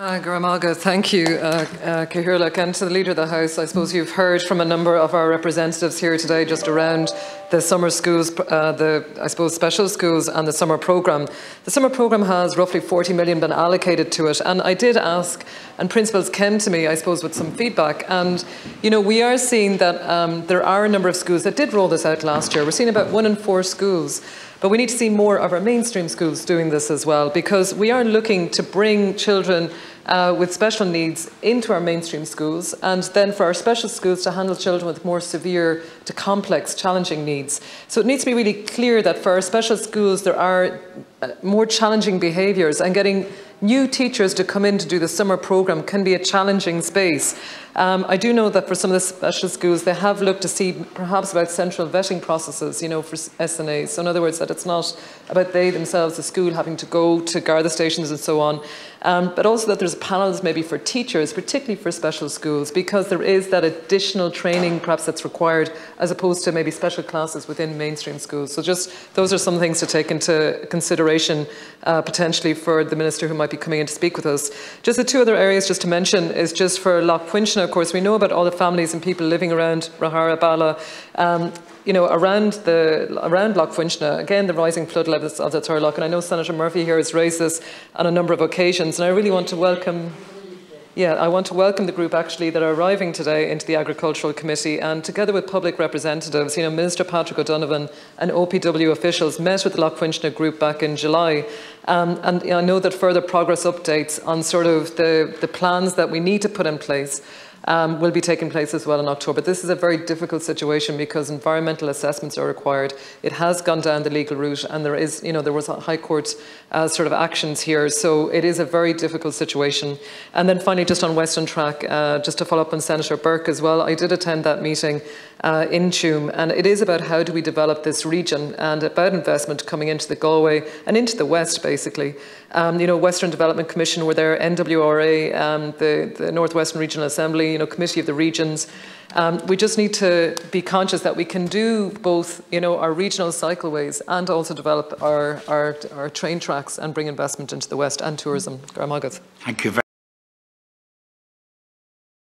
Uh, Garamaga, thank you, uh, uh, And to the Leader of the House, I suppose you've heard from a number of our representatives here today just around the summer schools, uh, the, I suppose, special schools and the summer programme. The summer programme has roughly 40 million been allocated to it. And I did ask, and principals came to me, I suppose, with some feedback. And, you know, we are seeing that um, there are a number of schools that did roll this out last year. We're seeing about one in four schools but we need to see more of our mainstream schools doing this as well because we are looking to bring children uh, with special needs into our mainstream schools and then for our special schools to handle children with more severe to complex, challenging needs. So it needs to be really clear that for our special schools there are uh, more challenging behaviours and getting new teachers to come in to do the summer programme can be a challenging space. Um, I do know that for some of the special schools, they have looked to see perhaps about central vetting processes, you know, for SNAs. So in other words, that it's not about they themselves, the school, having to go to Garda stations and so on, um, but also that there's panels maybe for teachers, particularly for special schools, because there is that additional training perhaps that's required as opposed to maybe special classes within mainstream schools. So just those are some things to take into consideration uh, potentially for the minister who might be coming in to speak with us. Just the two other areas just to mention is just for Lough Funshinagh, of course, we know about all the families and people living around Rahara, Bala, um, you know, around the around Lough Funshinagh, again, the rising flood levels of the Turlough, and I know Senator Murphy here has raised this on a number of occasions, and I really want to welcome yeah, I want to welcome the group actually that are arriving today into the Agricultural Committee and together with public representatives, you know, Minister Patrick O'Donovan and OPW officials met with the Lough Funshinagh group back in July. Um, and you know, I know that further progress updates on sort of the, the plans that we need to put in place um, will be taking place as well in October. This is a very difficult situation because environmental assessments are required. It has gone down the legal route and there is, you know, there was a High Court uh, sort of actions here. So it is a very difficult situation. And then finally, just on West on Track, uh, just to follow up on Senator Burke as well, I did attend that meeting uh, in Tuam and it is about how do we develop this region and about investment coming into the Galway and into the West basically. Um, you know, Western Development Commission were there, NWRA, um, the, the Northwestern Regional Assembly, you know, Committee of the Regions. Um, we just need to be conscious that we can do both, you know, our regional cycleways and also develop our, our, our train tracks and bring investment into the West and tourism. Thank you very